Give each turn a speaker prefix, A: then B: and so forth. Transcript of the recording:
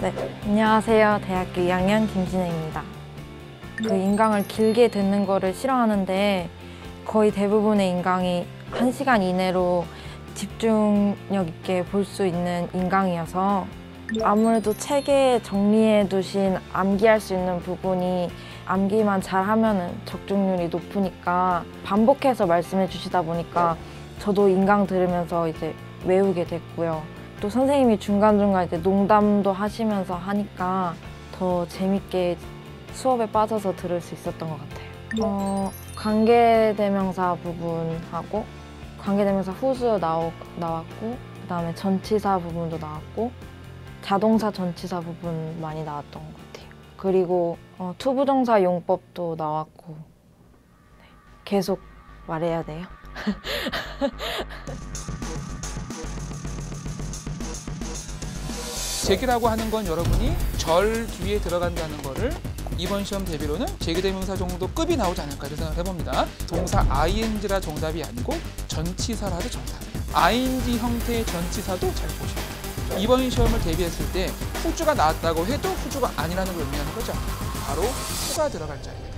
A: 네, 안녕하세요. 대학교 2학년 김진혜입니다. 그 인강을 길게 듣는 거를 싫어하는데 거의 대부분의 인강이 1시간 이내로 집중력 있게 볼 수 있는 인강이어서 아무래도 책에 정리해 두신 암기할 수 있는 부분이 암기만 잘 하면은 적중률이 높으니까 반복해서 말씀해 주시다 보니까 저도 인강 들으면서 이제 외우게 됐고요. 또 선생님이 중간중간 이제 농담도 하시면서 하니까 더 재밌게 수업에 빠져서 들을 수 있었던 것 같아요. 어, 관계대명사 부분하고 관계대명사 후수 나오, 나왔고 그 다음에 전치사 부분도 나왔고 자동사 전치사 부분 많이 나왔던 것 같아요. 그리고 어, to부정사 용법도 나왔고 네, 계속 말해야 돼요.
B: 제기라고 하는 건 여러분이 절 뒤에 들어간다는 거를 이번 시험 대비로는 제기대명사 정도 급이 나오지 않을까 이렇게 생각을 해봅니다. 동사 ing라 정답이 아니고 전치사라도 정답. ing 형태의 전치사도 잘 보셔야 돼요. 이번 시험을 대비했을 때 후주가 나왔다고 해도 후주가 아니라는 걸 의미하는 거죠. 바로 후가 들어갈 자리가 돼요.